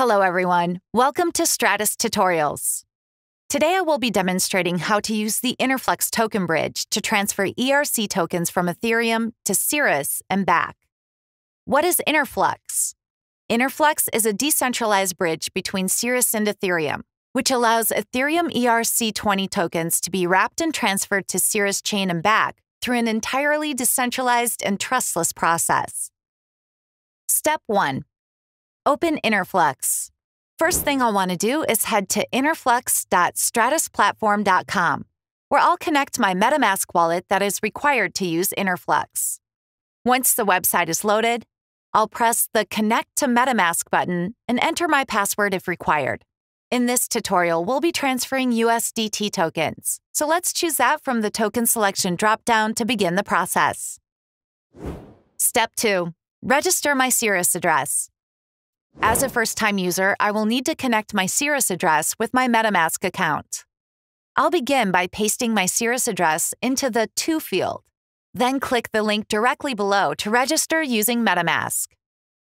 Hello, everyone. Welcome to Stratis Tutorials. Today, I will be demonstrating how to use the Interflux token bridge to transfer ERC tokens from Ethereum to Cirrus and back. What is Interflux? Interflux is a decentralized bridge between Cirrus and Ethereum, which allows Ethereum ERC20 tokens to be wrapped and transferred to Cirrus chain and back through an entirely decentralized and trustless process. Step 1 Open Interflux. First thing I'll want to do is head to interflux.stratisplatform.com, where I'll connect my MetaMask wallet that is required to use Interflux. Once the website is loaded, I'll press the Connect to MetaMask button and enter my password if required. In this tutorial, we'll be transferring USDT tokens, so let's choose that from the token selection dropdown to begin the process. Step 2. Register my Cirrus address. As a first time user, I will need to connect my Cirrus address with my MetaMask account. I'll begin by pasting my Cirrus address into the To field, then click the link directly below to register using MetaMask.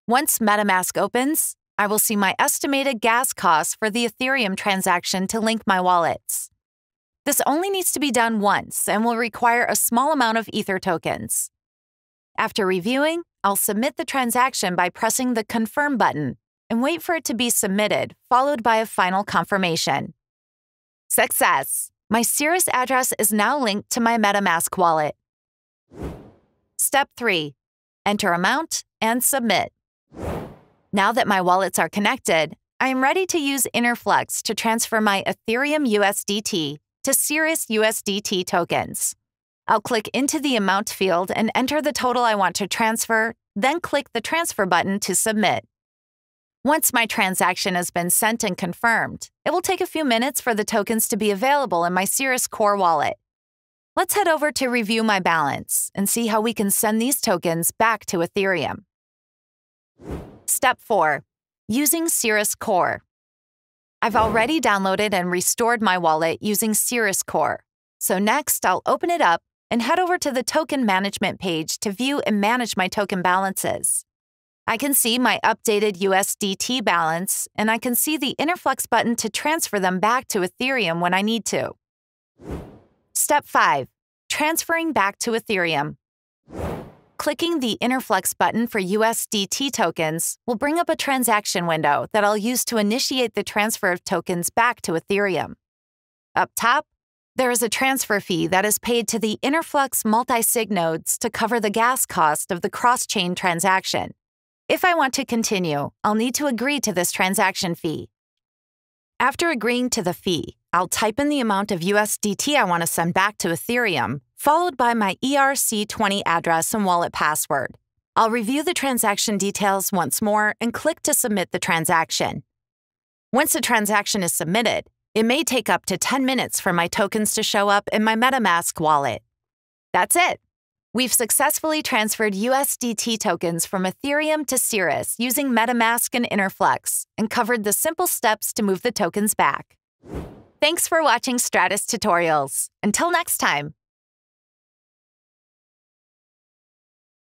Once MetaMask opens, I will see my estimated gas costs for the Ethereum transaction to link my wallets. This only needs to be done once and will require a small amount of Ether tokens. After reviewing, I'll submit the transaction by pressing the Confirm button and wait for it to be submitted, followed by a final confirmation. Success! My Cirrus address is now linked to my MetaMask wallet. Step 3 Enter amount and submit. Now that my wallets are connected, I am ready to use Interflux to transfer my Ethereum USDT to Cirrus USDT tokens. I'll click into the amount field and enter the total I want to transfer, then click the transfer button to submit. Once my transaction has been sent and confirmed, it will take a few minutes for the tokens to be available in my Cirrus Core wallet. Let's head over to review my balance and see how we can send these tokens back to Ethereum. Step 4. Using Cirrus Core. I've already downloaded and restored my wallet using Cirrus Core. So next, I'll open it up and head over to the token management page to view and manage my token balances. I can see my updated USDT balance, and I can see the Interflux button to transfer them back to Ethereum when I need to. Step 5 Transferring back to Ethereum. Clicking the Interflux button for USDT tokens will bring up a transaction window that I'll use to initiate the transfer of tokens back to Ethereum. Up top, there is a transfer fee that is paid to the Interflux multi-sig nodes to cover the gas cost of the cross-chain transaction. If I want to continue, I'll need to agree to this transaction fee. After agreeing to the fee, I'll type in the amount of USDT I want to send back to Ethereum, followed by my ERC20 address and wallet password. I'll review the transaction details once more and click to submit the transaction. Once the transaction is submitted, it may take up to 10 minutes for my tokens to show up in my MetaMask wallet. That's it. We've successfully transferred USDT tokens from Ethereum to Cirrus using MetaMask and Interflux and covered the simple steps to move the tokens back. Thanks for watching Stratis Tutorials. Until next time.